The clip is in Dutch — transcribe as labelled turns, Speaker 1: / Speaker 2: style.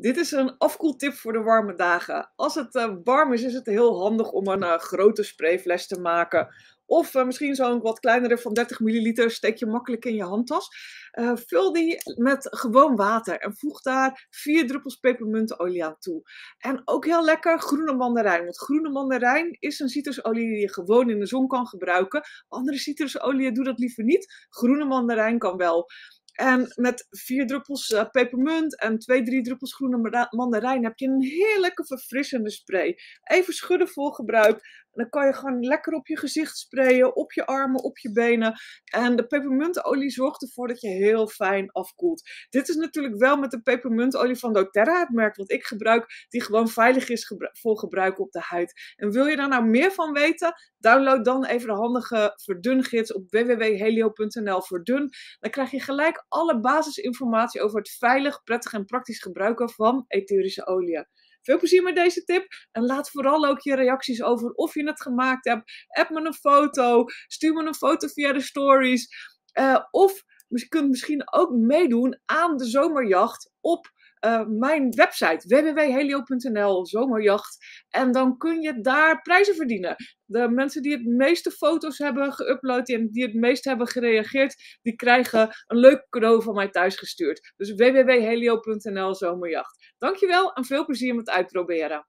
Speaker 1: Dit is een afkoeltip voor de warme dagen. Als het uh, warm is, is het heel handig om een uh, grote sprayfles te maken. Of uh, misschien zo'n wat kleinere van 30 milliliter steek je makkelijk in je handtas. vul die met gewoon water en voeg daar vier druppels pepermuntolie aan toe. En ook heel lekker groene mandarijn. Want groene mandarijn is een citrusolie die je gewoon in de zon kan gebruiken. Andere citrusolieën doen dat liever niet. Groene mandarijn kan wel. En met vier druppels uh, pepermunt en twee, drie druppels groene mandarijn heb je een heerlijke verfrissende spray. Even schudden voor gebruik. Dan kan je gewoon lekker op je gezicht sprayen, op je armen, op je benen. En de pepermuntolie zorgt ervoor dat je heel fijn afkoelt. Dit is natuurlijk wel met de pepermuntolie van doTERRA, het merk wat ik gebruik, die gewoon veilig is voor gebruik op de huid. En wil je daar nou meer van weten? Download dan even de handige verdungids op www.helio.nl verdun. Dan krijg je gelijk alle basisinformatie over het veilig, prettig en praktisch gebruiken van etherische olie. Veel plezier met deze tip en laat vooral ook je reacties over of je het gemaakt hebt. App me een foto, stuur me een foto via de stories. Uh, of je kunt misschien ook meedoen aan de zomerjacht op uh, mijn website www.helio.nl, zomerjacht. En dan kun je daar prijzen verdienen. De mensen die het meeste foto's hebben geüpload en die het meest hebben gereageerd, die krijgen een leuk cadeau van mij thuisgestuurd. Dus www.helio.nl, zomerjacht. Dankjewel en veel plezier met uitproberen.